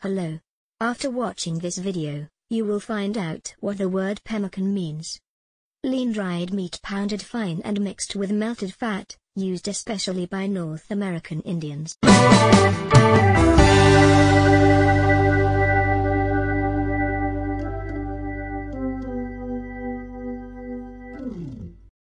Hello. After watching this video, you will find out what the word pemmican means. Lean dried meat pounded fine and mixed with melted fat, used especially by North American Indians.